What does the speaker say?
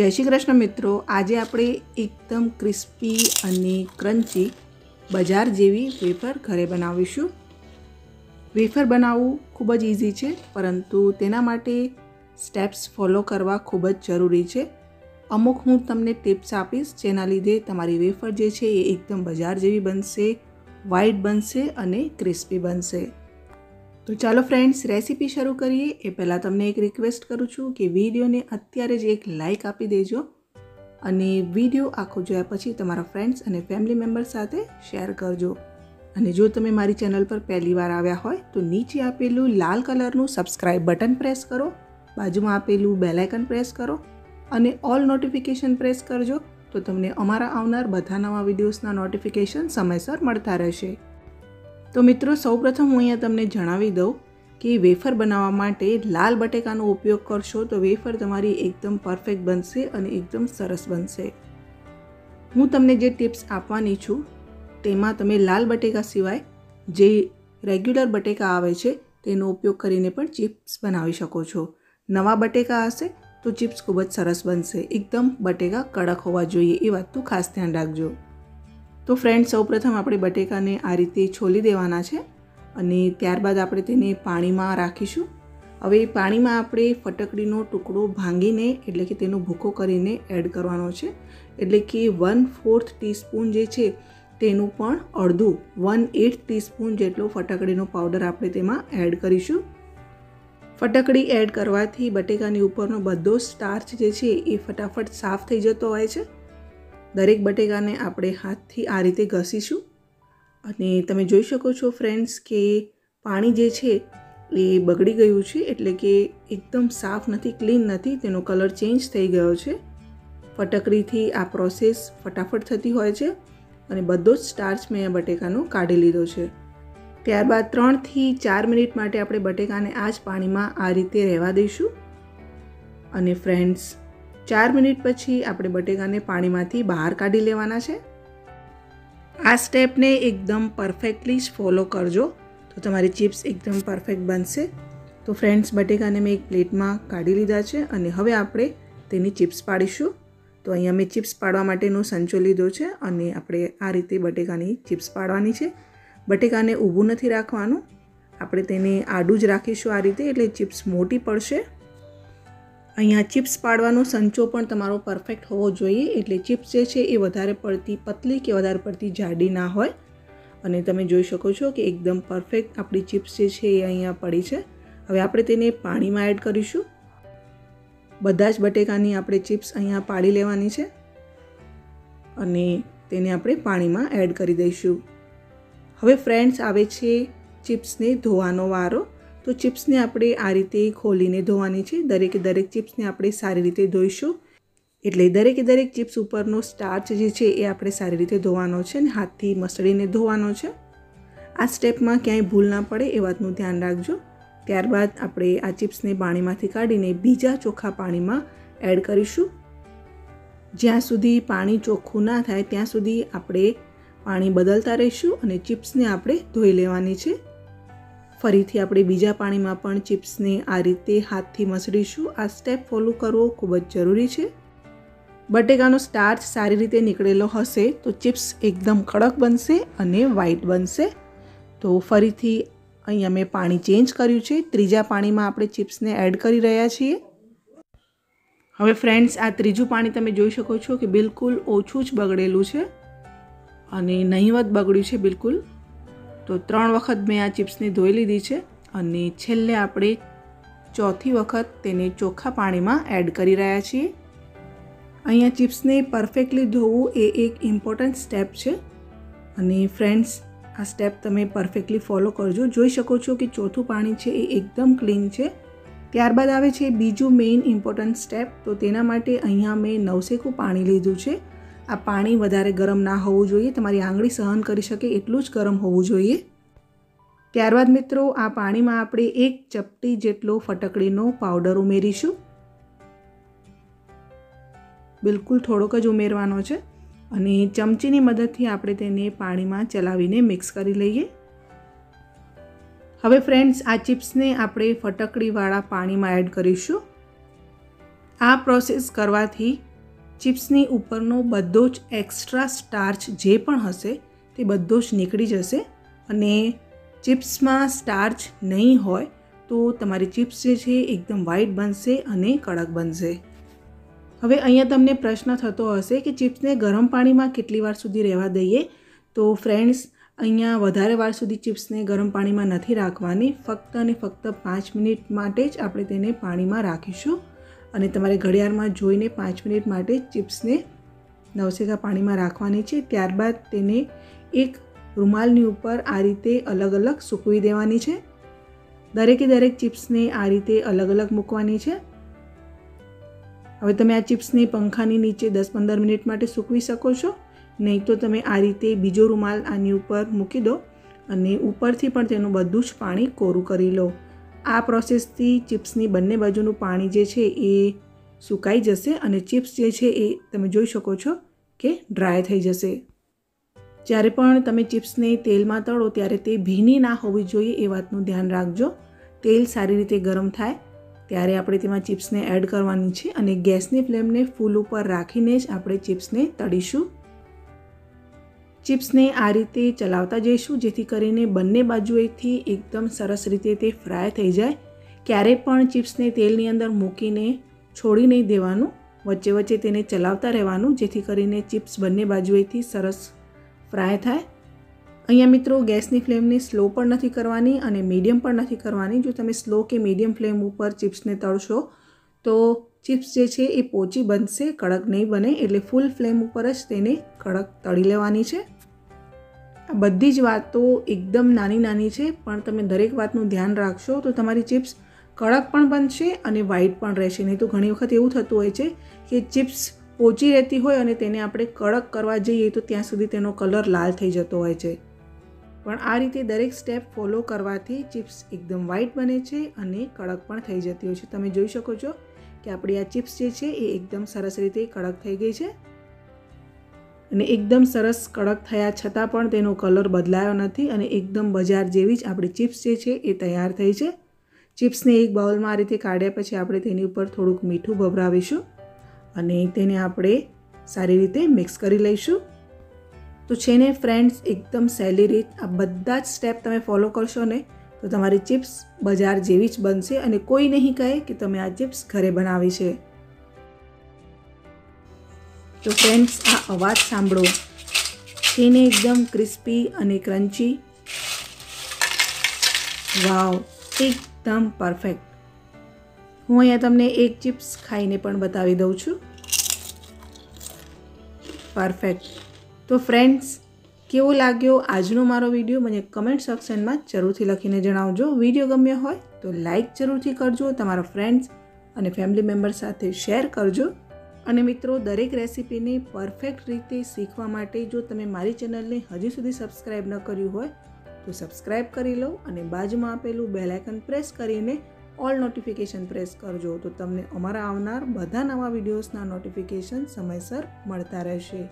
જય શ્રી કૃષ્ણ મિત્રો. આજે આપણે એકદમ ક્રિસ્પી અને ક્રન્ચી બજાર જેવી વેફર ઘરે બનાવીશું. વેફર બનાવવું ખૂબ જ ઇઝી છે, પરંતુ તેના માટે સ્ટેપ્સ ફોલો કરવા ખૂબ જ જરૂરી છે. અમુક હું તમને ટિપ્સ આપીશ, જેના લીધે તમારી વેફર જે છે એ એકદમ બજાર જેવી બનશે વાઈટ બનશે અને ક્રિસ્પી બનશે. તો ચાલો ફ્રેન્ડ્સ રેસીપી શરૂ કરીએ. એ પહેલાં તમને એક રિક્વેસ્ટ કરું છું કે વિડીયોને અત્યારે જ એક લાઇક આપી દેજો અને વીડિયો આખો જોયા પછી તમારા ફ્રેન્ડ્સ અને ફેમિલી મેમ્બર સાથે શેર કરજો. અને જો તમે મારી ચેનલ પર પહેલી વાર આવ્યા હોય, તો નીચે આપેલું લાલ કલરનું સબસ્ક્રાઇબ બટન પ્રેસ કરો. બાજુમાં આપેલું બેલાઇકન પ્રેસ કરો અને ઓલ નોટિફિકેશન પ્રેસ કરજો, તો તમને અમારા આવનાર બધા નવા વિડીયોઝના નોટિફિકેશન સમયસર મળતા રહેશે. તો મિત્રો, સૌપ્રથમ હું અહીંયા તમને જણાવી દઉં કે વેફર બનાવવા માટે લાલ બટેકાનો ઉપયોગ કરશો તો વેફર તમારી એકદમ પરફેક્ટ બનશે અને એકદમ સરસ બનશે. હું તમને જે ટિપ્સ આપવાની છું, તેમાં તમે લાલ બટેકા સિવાય જે રેગ્યુલર બટેકા આવે છે, તેનો ઉપયોગ કરીને પણ ચિપ્સ બનાવી શકો છો. નવા બટેકા હશે તો ચિપ્સ ખૂબ જ સરસ બનશે. એકદમ બટેકા કડક હોવા જોઈએ, એ વાતનું ખાસ ધ્યાન રાખજો. તો ફ્રેન્ડ સૌપ્રથમ આપણે બટેકાને આ રીતે છોલી દેવાના છે અને ત્યારબાદ આપણે તેને પાણીમાં રાખીશું. હવે પાણીમાં આપણે ફટકડીનો ટુકડો ભાંગીને, એટલે કે તેનો ભૂકો કરીને એડ કરવાનો છે. એટલે કે વન ફોર્થ ટીસ્પૂન જે છે તેનું પણ અડધું વન એટ ટીસ્પૂન જેટલો ફટકડીનો પાવડર આપણે તેમાં એડ કરીશું. ફટકડી એડ કરવાથી બટેકાની ઉપરનો બધો સ્ટાર્ચ જે છે એ ફટાફટ સાફ થઈ જતો હોય છે. દરેક બટેકાને આપણે હાથથી આ રીતે ઘસીશું. અને તમે જોઈ શકો છો ફ્રેન્ડ્સ કે પાણી જે છે એ બગડી ગયું છે, એટલે કે એકદમ સાફ નથી, ક્લીન નથી, તેનો કલર ચેન્જ થઈ ગયો છે. ફટકડીથી આ પ્રોસેસ ફટાફટ થતી હોય છે અને બધો જ સ્ટાર્ચ મેં આ બટેકાનો કાઢી લીધો છે. ત્યારબાદ ત્રણથી ચાર મિનિટ માટે આપણે બટેકાને આ જ પાણીમાં આ રીતે રહેવા દઈશું. અને ફ્રેન્ડ્સ ચાર મિનિટ પછી આપણે બટેકાને પાણીમાંથી બહાર કાઢી લેવાના છે. આ સ્ટેપને એકદમ પરફેક્ટલી જ ફોલો કરજો. તો તમારી ચિપ્સ એકદમ પરફેક્ટ બનશે. તો ફ્રેન્ડ્સ, બટેકાને મેં એક પ્લેટમાં કાઢી લીધા છે અને હવે આપણે તેની ચિપ્સ પાડીશું. તો અહીંયા મેં ચિપ્સ પાડવા માટેનો સંચો લીધો છે અને આપણે આ રીતે બટેકાની ચિપ્સ પાડવાની છે. બટેકાને ઊભું નથી રાખવાનું. આપણે તેને આડું જ રાખીશું આ રીતે એટલે ચિપ્સ મોટી પડશે. અહીંયા ચિપ્સ પાડવાનો સંચો પણ તમારો પરફેક્ટ હોવો જોઈએ. એટલે ચિપ્સ જે છે એ વધારે પડતી પતલી કે વધારે પડતી જાડી ના હોય. અને તમે જોઈ શકો છો કે એકદમ પરફેક્ટ આપણી ચિપ્સ જે છે એ અહીંયા પડી છે. હવે આપણે તેને પાણીમાં એડ કરીશું. બધા જ બટેકાની આપણે ચિપ્સ અહીંયા પાડી લેવાની છે. અને તેને આપણે પાણીમાં એડ કરી દઈશું. હવે ફ્રેન્ડ્સ, આવે છે ચિપ્સને ધોવાનો વારો. તો ચિપ્સને આપણે આ રીતે ખોલીને ધોવાની છે. દરેકે દરેક ચિપ્સને આપણે સારી રીતે ધોઈશું. એટલે દરેકે દરેક ચિપ્સ ઉપરનો સ્ટાર્ચ જે છે એ આપણે સારી રીતે ધોવાનો છે અને હાથથી મસળીને ધોવાનો છે. આ સ્ટેપમાં ક્યાંય ભૂલ ના પડે એ વાતનું ધ્યાન રાખજો. ત્યારબાદ આપણે આ ચિપ્સને પાણીમાંથી કાઢીને બીજા ચોખ્ખા પાણીમાં એડ કરીશું. જ્યાં સુધી પાણી ચોખ્ખું ના થાય ત્યાં સુધી આપણે પાણી બદલતા રહીશું અને ચિપ્સને આપણે ધોઈ લેવાની છે. ફરીથી આપણે બીજા પાણીમાં પણ ચિપ્સને આ રીતે હાથથી મસળીશું. આ સ્ટેપ ફોલો કરવો ખૂબ જ જરૂરી છે. બટેકાનો સ્ટાર્ચ સારી રીતે નીકળેલો હશે તો ચિપ્સ એકદમ કડક બનશે અને વ્હાઈટ બનશે. તો ફરીથી અહીંયા મેં પાણી ચેન્જ કર્યું છે. ત્રીજા પાણીમાં આપણે ચિપ્સને એડ કરી રહ્યા છીએ. હવે ફ્રેન્ડ્સ આ ત્રીજું પાણી તમે જોઈ શકો છો કે બિલકુલ ઓછું જ બગડેલું છે. અને નહીવત બગડ્યું છે બિલકુલ. તો ત્રણ વખત મેં આ ચિપ્સને ધોઈ લીધી છે અને છેલ્લે આપણે ચોથી વખત તેને ચોખ્ખા પાણીમાં એડ કરી રહ્યા છીએ. અહીંયા ચિપ્સને પરફેક્ટલી ધોવું એ એક ઇમ્પોર્ટન્ટ સ્ટેપ છે અને ફ્રેન્ડ્સ, આ સ્ટેપ તમે પરફેક્ટલી ફોલો કરજો. જોઈ શકો છો કે ચોથું પાણી છે એ એકદમ ક્લીન છે. ત્યારબાદ આવે છે બીજું મેઇન ઇમ્પોર્ટન્ટ સ્ટેપ, તો તેના માટે અહીંયા મેં નવસેકું પાણી લીધું છે. આ પાણી વધારે ગરમ ના હોવું જોઈએ, તમારી આંગળી સહન કરી શકે એટલું જ ગરમ હોવું જોઈએ. ત્યારબાદ મિત્રો, આ પાણીમાં આપણે એક ચપટી જેટલો ફટકડીનો પાવડર ઉમેરીશું. બિલકુલ થોડોક જ ઉમેરવાનો છે અને ચમચીની મદદથી આપણે તેને પાણીમાં ચલાવીને મિક્સ કરી લઈએ. હવે ફ્રેન્ડ્સ, આ ચિપ્સને આપણે ફટકડીવાળા પાણીમાં એડ કરીશું. આ પ્રોસેસ કરવાથી ચિપ્સની ઉપરનો બધો જ એક્સ્ટ્રા સ્ટાર્ચ જે પણ હશે તે બધો જ નીકળી જશે અને ચિપ્સમાં સ્ટાર્ચ નહીં હોય તો તમારી ચિપ્સ જે છે એકદમ વ્હાઈટ બનશે અને કડક બનશે. હવે અહીંયા તમને પ્રશ્ન થતો હશે કે ચિપ્સને ગરમ પાણીમાં કેટલી વાર સુધી રહેવા દઈએ? તો ફ્રેન્ડ્સ અહીંયા વધારે વાર સુધી ચિપ્સને ગરમ પાણીમાં નથી રાખવાની. ફક્ત અને ફક્ત પાંચ મિનિટ માટે જ આપણે તેને પાણીમાં રાખીશું. અને તમારે ઘડિયાળમાં જોઈને પાંચ મિનિટ માટે ચિપ્સને નવસેકા પાણીમાં રાખવાની છે. ત્યારબાદ તેને એક રૂમાલની ઉપર આ રીતે અલગ અલગ સૂકવી દેવાની છે. દરેકે દરેક ચિપ્સને આ રીતે અલગ અલગ મૂકવાની છે. હવે તમે આ ચિપ્સને પંખાની નીચે દસ પંદર મિનિટ માટે સૂકવી શકો છો. નહીં તો તમે આ રીતે બીજો રૂમાલ આની ઉપર મૂકી દો અને ઉપરથી પણ તેનું બધું જ પાણી કોરું કરી લો. આ પ્રોસેસથી ચિપ્સની બંને બાજુનું પાણી જે છે એ સુકાઈ જશે અને ચિપ્સ જે છે એ તમે જોઈ શકો છો કે ડ્રાય થઈ જશે. જ્યારે પણ તમે ચિપ્સને તેલમાં તળો ત્યારે તે ભીની ના હોવી જોઈએ એ વાતનું ધ્યાન રાખજો. તેલ સારી રીતે ગરમ થાય ત્યારે આપણે તેમાં ચિપ્સને એડ કરવાની છે અને ગેસની ફ્લેમને ફૂલ ઉપર રાખીને જ આપણે ચિપ્સને તળીશું. ચિપ્સને આ રીતે ચલાવતા જઈશું, જેથી કરીને બંને બાજુએથી એકદમ સરસ રીતે તે ફ્રાય થઈ જાય. ક્યારે પણ ચિપ્સને તેલની અંદર મૂકીને છોડી નહીં દેવાનું, વચ્ચે વચ્ચે તેને ચલાવતા રહેવાનું, જેથી કરીને ચિપ્સ બંને બાજુએથી સરસ ફ્રાય થાય. અહીંયા મિત્રો, ગેસની ફ્લેમને સ્લો પણ નથી કરવાની અને મીડિયમ પણ નથી કરવાની. જો તમે સ્લો કે મીડિયમ ફ્લેમ ઉપર ચિપ્સને તળશો, તો ચિપ્સ જે છે એ પોચી બનશે, કડક નહીં બને એટલે ફૂલ ફ્લેમ ઉપર જ તેને કડક તળી લેવાની છે. આ બધી જ વાતો એકદમ નાની નાની છે, પણ તમે દરેક વાતનું ધ્યાન રાખશો તો તમારી ચિપ્સ કડક પણ બનશે અને વ્હાઈટ પણ રહેશે. નહીં તો ઘણી વખત એવું થતું હોય છે કે ચિપ્સ પોચી રહેતી હોય અને તેને આપણે કડક કરવા જઈએ તો ત્યાં સુધી તેનો કલર લાલ થઈ જતો હોય છે. પણ આ રીતે દરેક સ્ટેપ ફોલો કરવાથી ચિપ્સ એકદમ વ્હાઈટ બને છે અને કડક પણ થઈ જતી હોય છે. તમે જોઈ શકો છો કે આપણી આ ચિપ્સ જે છે એ એકદમ સરસ રીતે કડક થઈ ગઈ છે. અને એકદમ સરસ કડક થયા છતાં પણ તેનો કલર બદલાયો નથી અને એકદમ બજાર જેવી જ આપણી ચિપ્સ જે છે એ તૈયાર થઈ છે. ચિપ્સને એક બાઉલમાં આ રીતે કાઢ્યા પછી આપણે તેની ઉપર થોડુંક મીઠું ભભરાવીશું અને તેને આપણે સારી રીતે મિક્સ કરી લઈશું. તો છે ને ફ્રેન્ડ્સ, એકદમ સહેલી રીત, આ બધા જ સ્ટેપ તમે ફોલો કરશો ને તો તમારી ચિપ્સ બજાર જેવી જ બનશે અને કોઈ નહીં કહે કે તમે આ ચિપ્સ ઘરે બનાવી છે. તો ફ્રેન્ડ્સ આ અવાજ સાંભળો. છીને એકદમ ક્રિસ્પી અને ક્રન્ચી વાવ, એકદમ પરફેક્ટ હું અહીંયા તમને એક ચિપ્સ ખાઈને પણ બતાવી દઉં છું. પરફેક્ટ તો ફ્રેન્ડ્સ કેવો લાગ્યો આજનો મારો વીડિયો મને કમેન્ટ સેક્શનમાં જરૂરથી લખીને જણાવજો. વીડિયો ગમ્યો હોય તો લાઈક જરૂરથી કરજો, તમારા ફ્રેન્ડ્સ અને ફેમિલી મેમ્બર સાથે શેર કરજો. અને મિત્રો, દરેક રેસીપીને પરફેક્ટ રીતે શીખવા માટે જો તમે મારી ચેનલને હજી સુધી સબસ્ક્રાઈબ ન કર્યું હોય, તો સબસ્ક્રાઈબ કરી લો અને બાજુમાં આપેલું બેલાઇકન પ્રેસ કરીને ઓલ નોટિફિકેશન પ્રેસ કરજો તો તમને અમારા આવનાર બધા નવા વિડીયોઝના નોટિફિકેશન સમયસર મળતા રહેશે.